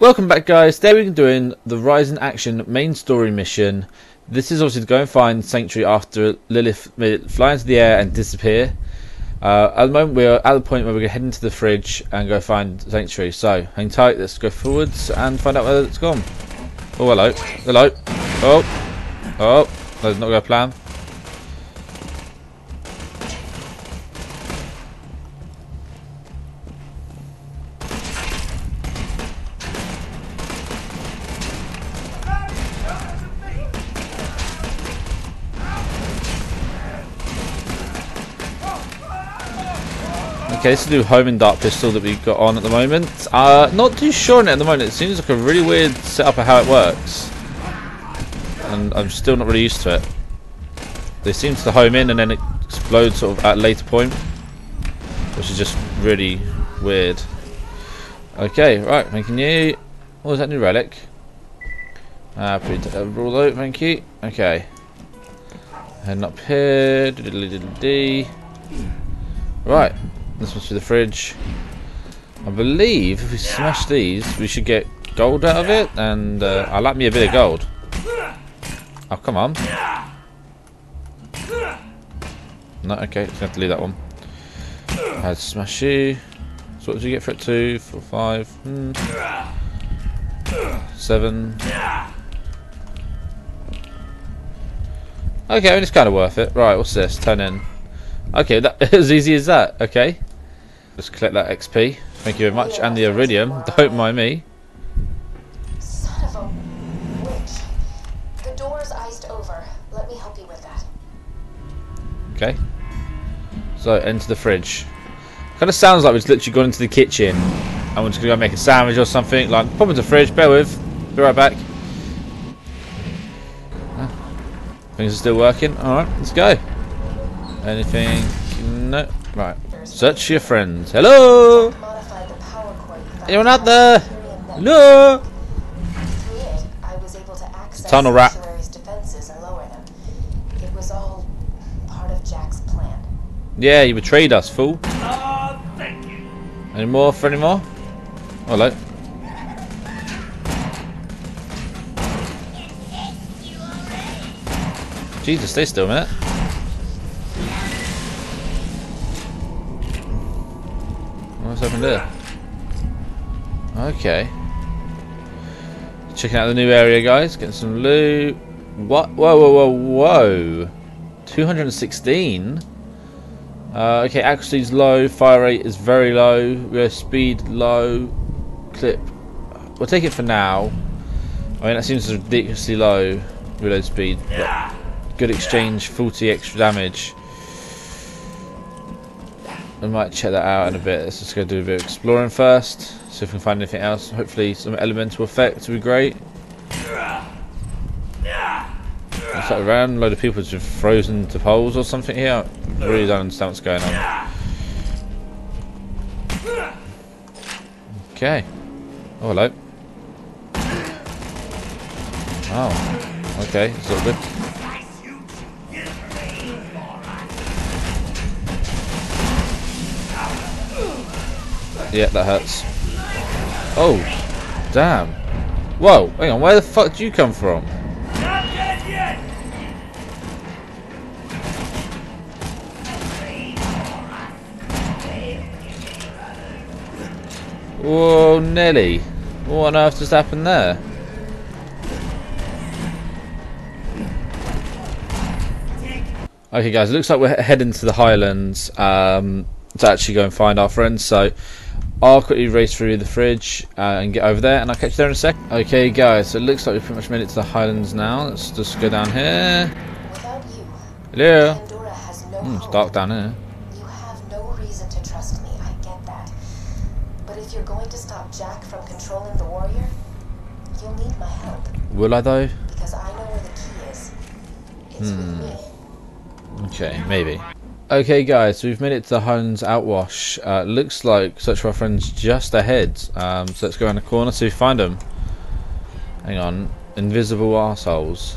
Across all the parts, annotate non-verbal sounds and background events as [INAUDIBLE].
Welcome back guys, today we're doing the Rising Action main story mission. This is obviously to go and find Sanctuary after Lilith made it fly into the air and disappear. Uh, at the moment we're at the point where we're going to head into the fridge and go find Sanctuary. So, hang tight, let's go forwards and find out where it's gone. Oh hello, hello, oh, oh, that's not going to plan. Okay, this is the new homing dart pistol that we've got on at the moment. Uh, not too sure on it at the moment. It seems like a really weird setup of how it works. And I'm still not really used to it. They seem to home in and then explode sort of at a later point. Which is just really weird. Okay, right, making you... What was that new relic? Uh, pretty overall though, thank you. Okay. Heading up here. D Right, this must be the fridge. I believe if we smash these, we should get gold out of it, and uh, I like me a bit of gold. Oh, come on. No, okay, just have to leave that one. Had smash you. So what did you get for it? Two, four, five, hmm. seven. Okay, I mean, it's kind of worth it. Right, what's this? Turn in. Okay, that [LAUGHS] as easy as that. Okay. Let's collect that XP. Thank you very much. And the Eridium. Don't mind me. Son of a witch. The door's iced over. Let me help you with that. Okay. So, enter the fridge. Kind of sounds like we've literally gone into the kitchen and we're just going to go make a sandwich or something. Like, pop into the fridge, bear with. Be right back. Things are still working. Alright, let's go. Anything? No. Right. Search your friends. Hello? Anyone out there? access Tunnel rat. Yeah, you betrayed us, fool. Any more for any more? Hello. Jesus, stay still a minute. What's happened there? Okay. Checking out the new area, guys. Getting some loot. What? Whoa, whoa, whoa, whoa. 216? Uh, okay, accuracy's low, fire rate is very low, uh, speed low, clip. We'll take it for now. I mean, that seems ridiculously low, reload speed. But good exchange, 40 extra damage. I might check that out in a bit. Let's just go do a bit of exploring first. See if we can find anything else. Hopefully some elemental effects would be great. Looks like a load of people just frozen to poles or something here. I really don't understand what's going on. Okay. Oh, hello. Oh. Okay, it's all good. Yeah, that hurts. Oh, damn. Whoa, hang on, where the fuck did you come from? Not dead yet. Whoa, Nelly. What on earth just happened there? Okay, guys, looks like we're heading to the Highlands um, to actually go and find our friends. So I'll quickly race through the fridge uh, and get over there, and I'll catch you there in a sec. Okay, guys, so it looks like we've pretty much made it to the Highlands now. Let's just go down here. Without you, Hello. No Hmm, it's dark down here. You have no reason to trust me, I get that. But if you're going to stop Jack from controlling the warrior, you'll need my help. Will I though? Because I know where the key is. It's Hmm. with me. Okay, maybe. Okay, guys, we've made it to the Highlands Outwash. Uh, looks like Search for Our Friends just ahead. Um, so let's go around the corner we find them. Hang on. Invisible arseholes.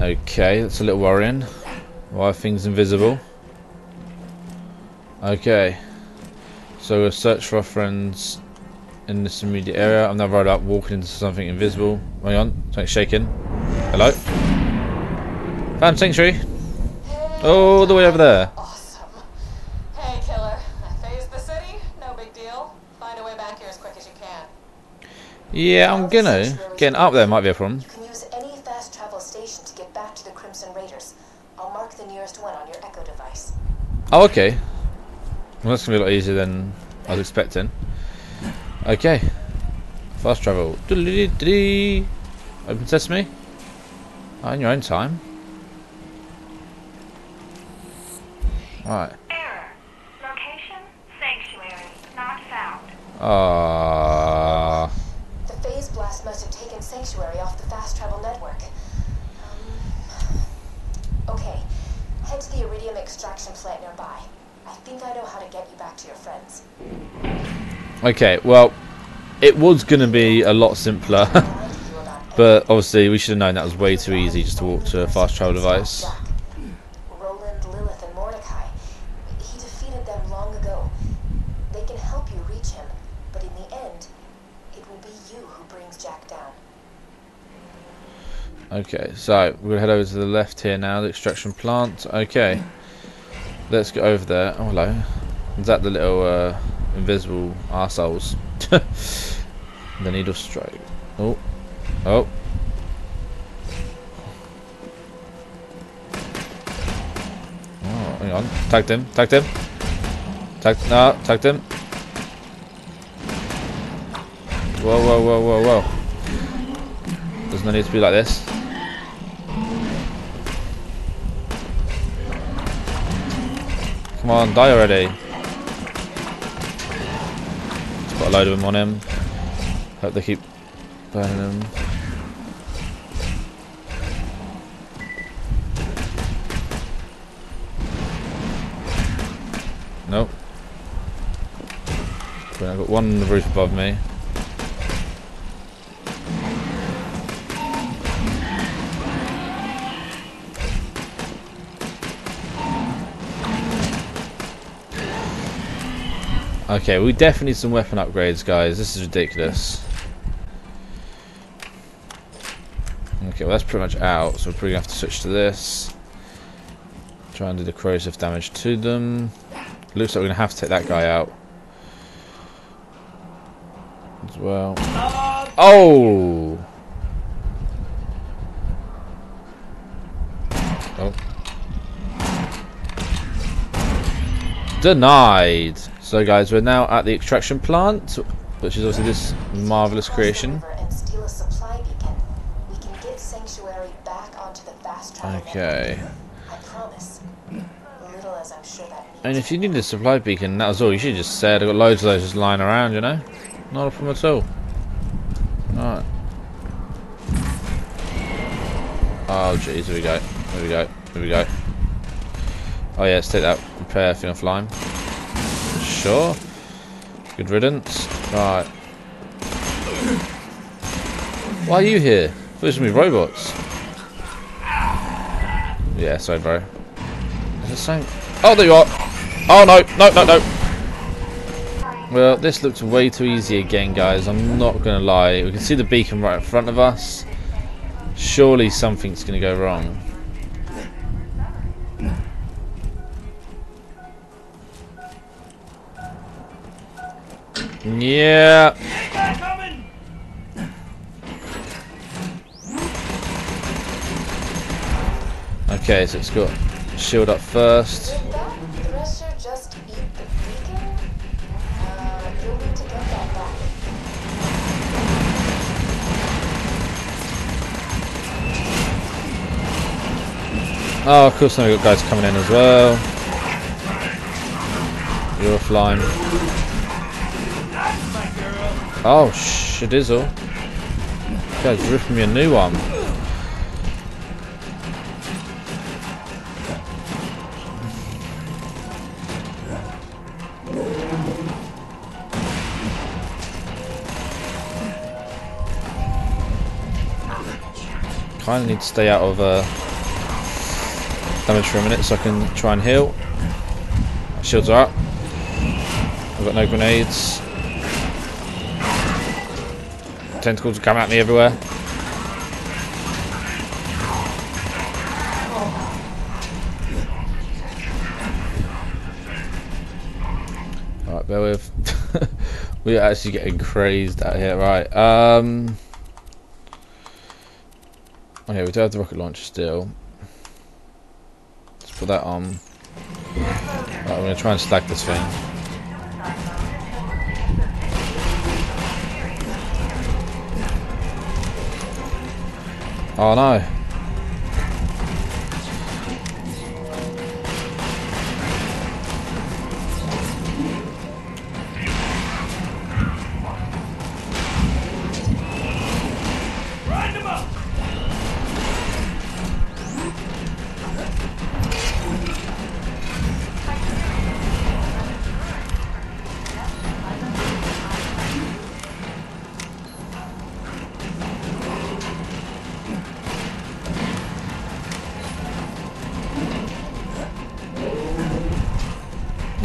Okay, that's a little worrying. Why are things invisible? Okay. So we'll search for our friends in this immediate area. I'm now right up walking into something invisible. Hang on, something's shaking. Hello? Found sanctuary. All the way over there. Awesome. Hey, killer. I phased the city. No big deal. Find a way back here as quick as you can. Yeah, I'm gonna. Getting up there might be a problem. You can use any fast travel station to get back to the Crimson Raiders. I'll mark the nearest one on your Echo device. Oh, okay. Well, that's gonna be a lot easier than I was expecting. Okay. Fast travel. Open sesame. Oh, in your own time. Right. Error. Location, sanctuary, not found. Ah. The phase blast must have taken Sanctuary off the fast travel network. Um, okay, head to the eridium extraction plant nearby. I think I know how to get you back to your friends. Okay, well, it was going to be a lot simpler, I'll lie to you about but obviously we should have known that was way too easy just to walk to a fast travel device. Jack. Roland, Lilith, and Mordecai. He defeated them long ago. They can help you reach him, but in the end, it will be you who brings Jack down. Okay, so we're going to head over to the left here now, the extraction plant. Okay, let's get over there. Oh, hello. Is that the little uh, invisible arseholes? [LAUGHS] the needle strike. Oh, oh. Oh, hang on. Tagged him, tagged him. Tagged, no, tagged him. Whoa, whoa, whoa, whoa, whoa. Doesn't it need to be like this? Come on, die already. Got a load of them on him. Hope they keep burning him. Nope. I've got one on the roof above me. Okay, we definitely need some weapon upgrades, guys. This is ridiculous. Okay, well that's pretty much out, so we're probably gonna have to switch to this. Try and do the corrosive damage to them. Looks like we're gonna have to take that guy out. As well. Oh! Oh. Denied! So guys, we're now at the extraction plant, which is obviously this marvellous creation. and steal a supply beacon. We can get Sanctuary back onto the fast travel Okay. I promise. Little as I'm sure that means. And if you need a supply beacon, that was all. You should just said, I've got loads of those just lying around, you know? Not a problem at all. Alright. Oh, jeez, here we go. Here we go. Here we go. Oh, yeah, let's take that repair thing offline. Sure. Good riddance. Right. Why are you here? Those are robots. Yeah, sorry, bro. Is it something? Oh, there you are. Oh, no. No, no, no. Well, this looks way too easy again, guys. I'm not to lie. We can see the beacon right in front of us. Surely something's to go wrong. Yeah. Okay, so it's got shield up first. Did that thresher just eat the beacon? Uh, you'll need to get that back. Oh, of course, now we've got guys coming in as well. You're offline. Oh, shidizzle. Guys, ripping me a new one. Kind of need to stay out of uh, damage for a minute so I can try and heal. Shields are up. I've got no grenades. Tentacles come at me everywhere. Alright, bear with. [LAUGHS] We're actually getting crazed out here. Right, um... Okay, we do have the rocket launcher still. Let's put that on. Right, I'm going to try and stack this thing. Oh no.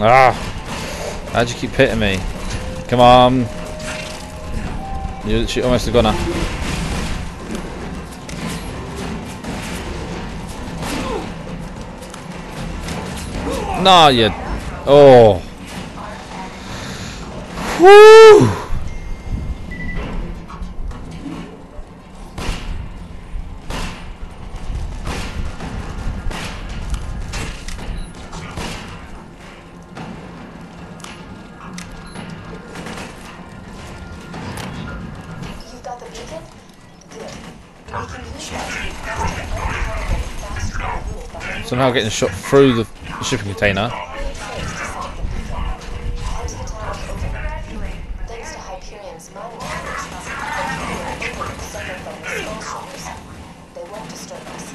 Ah! How'd you keep hitting me? Come on! You're literally almost a gunner. Nah, you. Oh. Woo! The small shippers. They won't disturb us.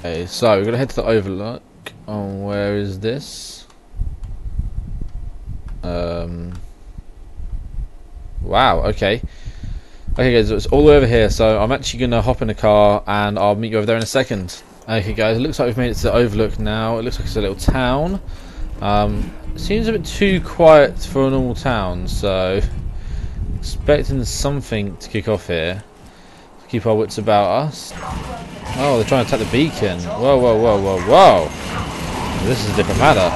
Okay, so we're gonna head to the Overlook. Oh, where is this? Um. Wow. Okay. Okay, guys, it's all the way over here. So I'm actually gonna hop in a car and I'll meet you over there in a second. Okay, guys, it looks like we've made it to the Overlook now. It looks like it's a little town. Um, seems a bit too quiet for a normal town, so expecting something to kick off here. Keep our wits about us. Oh, they're trying to attack the beacon. Whoa, whoa, whoa, whoa, whoa. This is a different matter.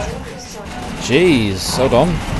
Jeez, hold on.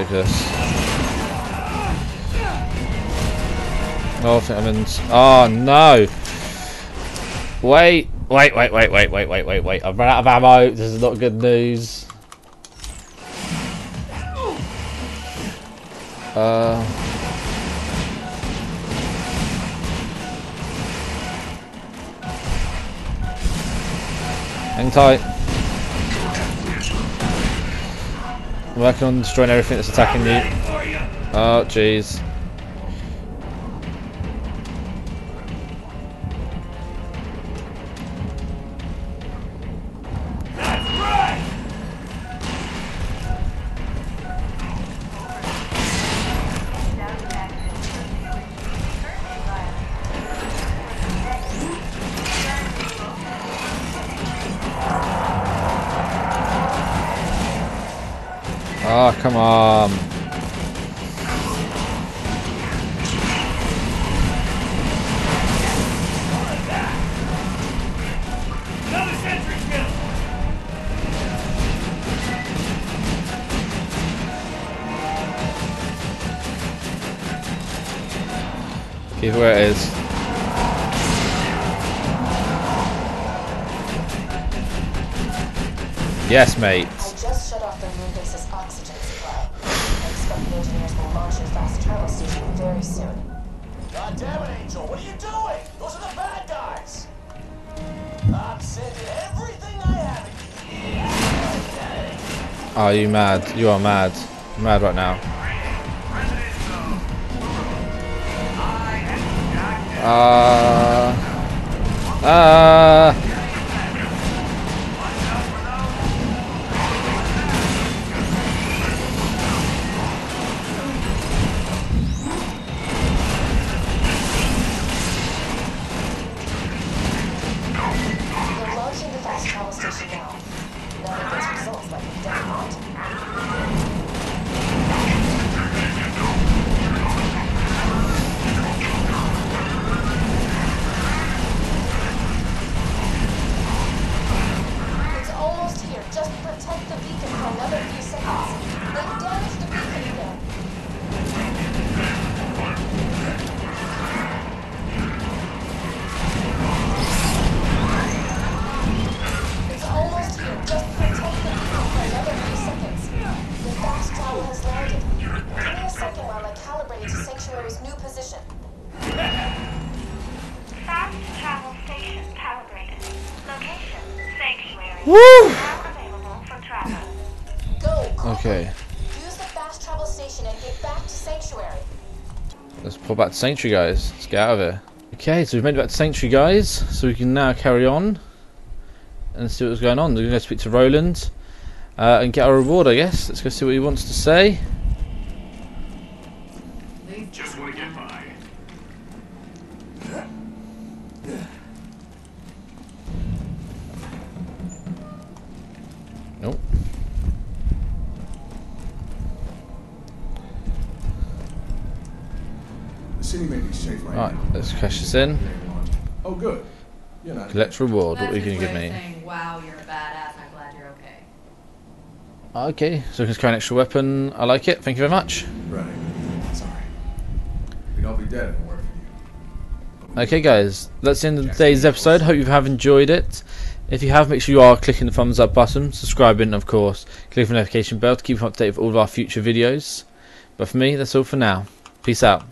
ridiculous. Oh, I think I'm in. Oh no! Wait, wait, wait, wait, wait, wait, wait, wait, wait! I've run out of ammo. This is not good news. Uh. Hang tight. Working on destroying everything that's attacking you. Oh, jeez. Come on. Keep where it is. Yes, mate. Travel station very soon. God damn it, Angel, what are you doing? Those are the bad guys. I'm sending everything I have at you. Are you mad? You are mad. You're mad right now. Uh, uh, Okay. Use the fast travel station and get back to Sanctuary. Let's pull back to Sanctuary, guys. Let's get out of here. Okay, so we've made it back to Sanctuary, guys. So we can now carry on and see what's going on. We're going to go speak to Roland uh, and get our reward, I guess. Let's go see what he wants to say. City may be safe right, Right, now. let's cash this in. Oh, good. You're not. Collect reward. What are you going to give me? Saying, wow, you're a badass. I'm glad you're okay. Okay, so we can carry an extra weapon. I like it. Thank you very much. Right. Sorry. We'd all be dead if it weren't for you. Okay, guys, that's the end of today's episode. Hope you have enjoyed it. If you have, make sure you are clicking the thumbs up button, subscribing, of course, click the notification bell to keep up to date with all of our future videos. But for me, that's all for now. Peace out.